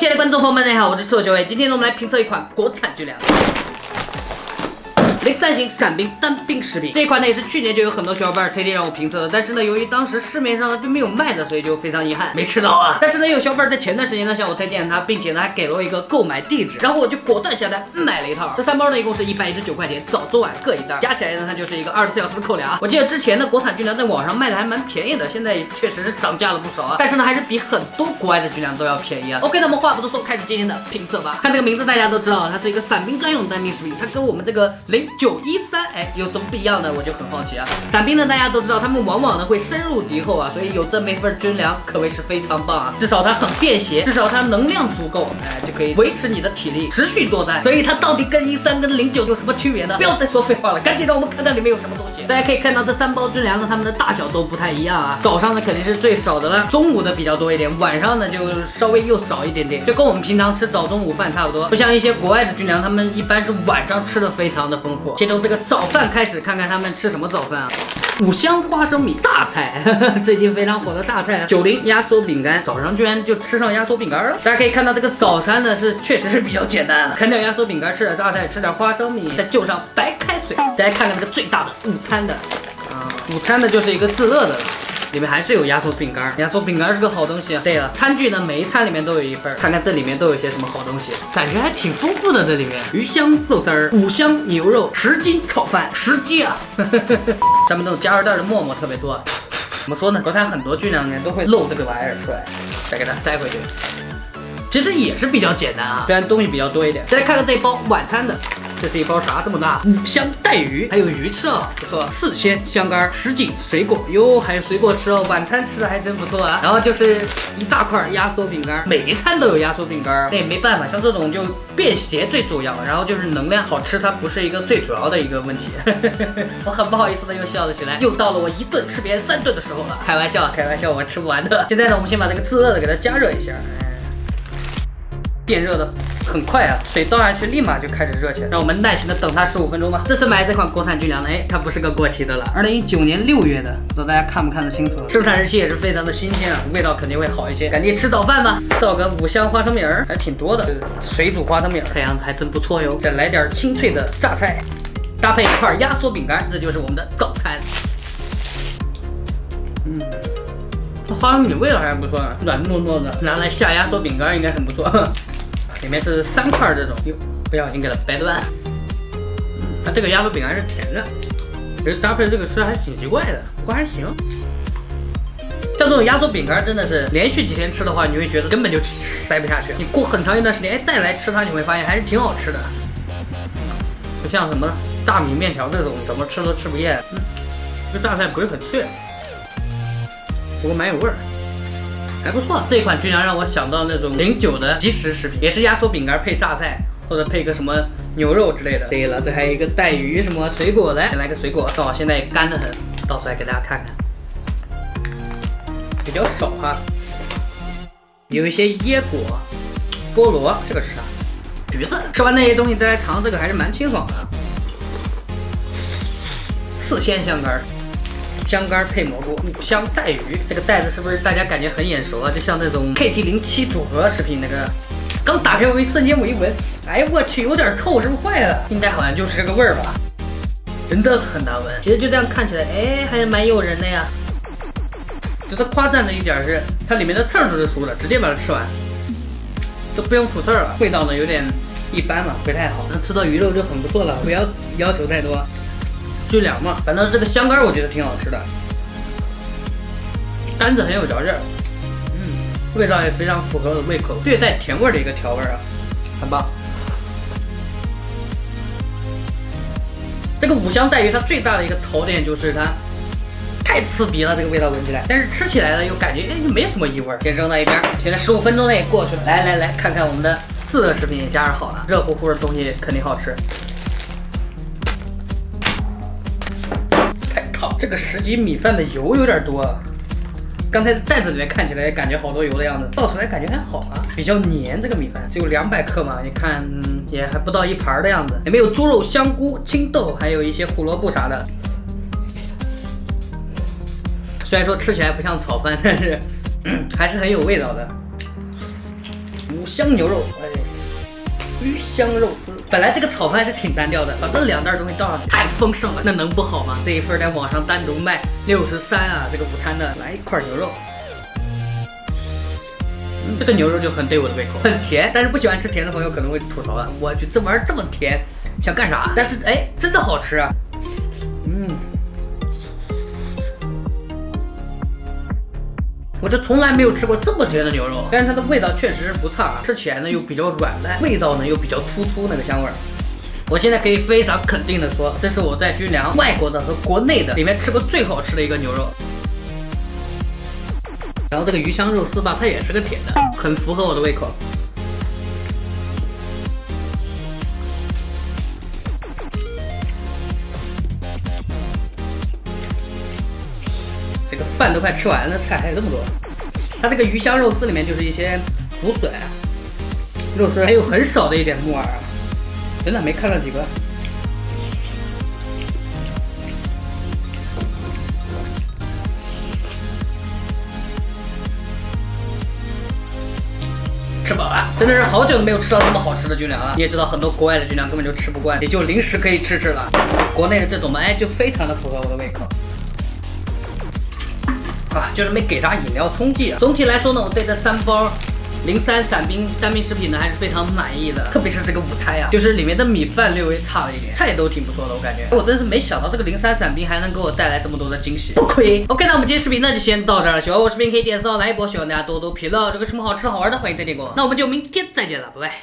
亲爱的观众朋友们，大家好，我是臭小伟。今天呢，我们来评测一款国产酒酿。零三型伞兵单兵食品这一款呢也是去年就有很多小伙伴推荐让我评测的，但是呢由于当时市面上呢并没有卖的，所以就非常遗憾没吃到啊。但是呢有小伙伴在前段时间呢向我推荐它，并且呢还给了我一个购买地址，然后我就果断下单买了一套。这三包呢一共是一百一十九块钱，早中晚各一袋，加起来呢它就是一个二十四小时的口粮。我记得之前的国产军粮在网上卖的还蛮便宜的，现在确实是涨价了不少啊。但是呢还是比很多国外的军粮都要便宜啊。OK，那么话不多说，开始今天的评测吧。看这个名字大家都知道，它是一个伞兵专用单兵食品，它跟我们这个零九一三。哎，有什么不一样的？我就很好奇啊。伞兵呢，大家都知道，他们往往呢会深入敌后啊，所以有这么一份军粮可谓是非常棒啊。至少它很便携，至少它能量足够，哎，就可以维持你的体力，持续作战。所以它到底跟一三跟零九有什么区别呢？不要再说废话了，赶紧让我们看看里面有什么东西。大家可以看到这三包军粮呢，它们的大小都不太一样啊。早上呢肯定是最少的了，中午的比较多一点，晚上呢就稍微又少一点点，就跟我们平常吃早中午饭差不多。不像一些国外的军粮，他们一般是晚上吃的非常的丰富。先从这个早。饭开始，看看他们吃什么早饭啊？五香花生米榨菜，最近非常火的榨菜。九零压缩饼干，早上居然就吃上压缩饼干了。大家可以看到这个早餐呢是确实是比较简单，啃点压缩饼干，吃点榨菜，吃点花生米，再就上白开水。大家看看这个最大的午餐的啊，午餐的就是一个自热的了。里面还是有压缩饼干，压缩饼干是个好东西啊。对了，餐具呢，每一餐里面都有一份，看看这里面都有些什么好东西，感觉还挺丰富的。这里面鱼香肉丝儿、五香牛肉、十斤炒饭，十斤啊！咱们这种加热袋的沫沫特别多。怎么说呢？国产很多巨粮里面都会漏这个玩意儿出来，再给它塞回去。其实也是比较简单啊，虽然东西比较多一点。再来看看这一包晚餐的。这是一包啥这么大？五香带鱼，还有鱼翅哦，不错。四鲜香干，什锦水果哟，还有水果吃哦，晚餐吃的还真不错啊。然后就是一大块压缩饼干，每一餐都有压缩饼干，那也没办法，像这种就便携最重要，然后就是能量好吃，它不是一个最主要的一个问题。我很不好意思的又笑了起来，又到了我一顿吃别人三顿的时候了。开玩笑，开玩笑，我吃不完的。现在呢，我们先把这个自热的给它加热一下。变热的很快啊，水倒下去立马就开始热起来，让我们耐心的等它十五分钟吧。这次买这款国产军粮呢，哎，它不是个过期的了，二零一九年六月的，不知道大家看不看得清楚？生产日期也是非常的新鲜啊，味道肯定会好一些。赶紧吃早饭吧，倒个五香花生米儿，还挺多的，水煮花生米儿，看样子还真不错哟。再来点清脆的榨菜，搭配一块压缩饼干，这就是我们的早餐。嗯，花生米味道还是不错的，软糯糯的，拿来下压缩饼干应该很不错。里面是三块这种，哟，不小心给它掰断。它这个压缩饼干是甜的，其实搭配这个吃还挺奇怪的，不过还行。像这种压缩饼干真的是连续几天吃的话，你会觉得根本就塞不下去。你过很长一段时间，哎，再来吃它，你会发现还是挺好吃的。不像什么大米面条这种，怎么吃都吃不厌。这榨菜不是很脆，不过蛮有味儿。还不错，这款军粮让我想到那种零九的即食食品，也是压缩饼干配榨菜，或者配个什么牛肉之类的。对了，这还有一个带鱼什么水果的，先来个水果，正好现在干得很，倒出来给大家看看。比较少哈，有一些椰果、菠萝，这个是啥？橘子。吃完那些东西再来尝这个，还是蛮清爽的。四鲜香干。香干配蘑菇，五香带鱼，这个袋子是不是大家感觉很眼熟啊？就像那种 KT 零七组合食品那个，刚打开我一瞬间我一闻，哎我去，有点臭，是不是坏了？应该好像就是这个味儿吧，真的很难闻。其实就这样看起来，哎，还是蛮诱人的呀。值得夸赞的一点是，它里面的刺儿都是熟的，直接把它吃完，都不用吐刺儿了。味道呢有点一般吧，不太好。能吃到鱼肉就很不错了，不要要求太多。就凉嘛，反正这个香干我觉得挺好吃的，干子很有嚼劲儿，嗯，味道也非常符合我的胃口，略带甜味的一个调味啊，很棒。这个五香带鱼它最大的一个槽点就是它太刺鼻了，这个味道闻起来，但是吃起来呢又感觉哎没什么异味，先扔到一边。现在十五分钟内过去了，来来来看看我们的自热食品也加热好了，热乎乎的东西肯定好吃。这个十几米饭的油有点多啊，刚才袋子里面看起来感觉好多油的样子，倒出来感觉还好啊，比较黏。这个米饭只有两百克嘛，你看也还不到一盘的样子，里面有猪肉、香菇、青豆，还有一些胡萝卜啥的。虽然说吃起来不像炒饭，但是 还是很有味道的。五香牛肉，哎，鱼香肉丝。本来这个炒饭是挺单调的，把这两袋东西倒上去，太丰盛了，那能不好吗？这一份在网上单独卖六十三啊，这个午餐的，来一块牛肉。这个牛肉就很对我的胃口，很甜，但是不喜欢吃甜的朋友可能会吐槽了。我去，这玩意儿这么甜，想干啥？但是哎，真的好吃啊！我就从来没有吃过这么甜的牛肉，但是它的味道确实不差，吃起来呢又比较软烂，味道呢又比较突出那个香味儿。我现在可以非常肯定的说，这是我在军粮外国的和国内的里面吃过最好吃的一个牛肉。然后这个鱼香肉丝吧，它也是个甜的，很符合我的胃口。饭都快吃完了，菜还有这么多。它这个鱼香肉丝里面就是一些竹笋、肉丝，还有很少的一点木耳。真的没看到几个。吃饱了，真的是好久都没有吃到这么好吃的军粮了。你也知道，很多国外的军粮根本就吃不惯，也就临时可以吃吃了。国内的这种嘛，哎，就非常的符合我的胃口。啊，就是没给啥饮料冲剂。总体来说呢，我对这三包。零三散兵单兵食品呢还是非常满意的，特别是这个午餐呀，就是里面的米饭略微差了一点，菜都挺不错的，我感觉。我真是没想到这个零三散兵还能给我带来这么多的惊喜，不亏。OK，那我们今天视频呢就先到这儿了，喜欢我视频可以点赞来一波，希望大家多多评论，这个什么好吃好玩的欢迎点点过。那我们就明天再见了，拜拜。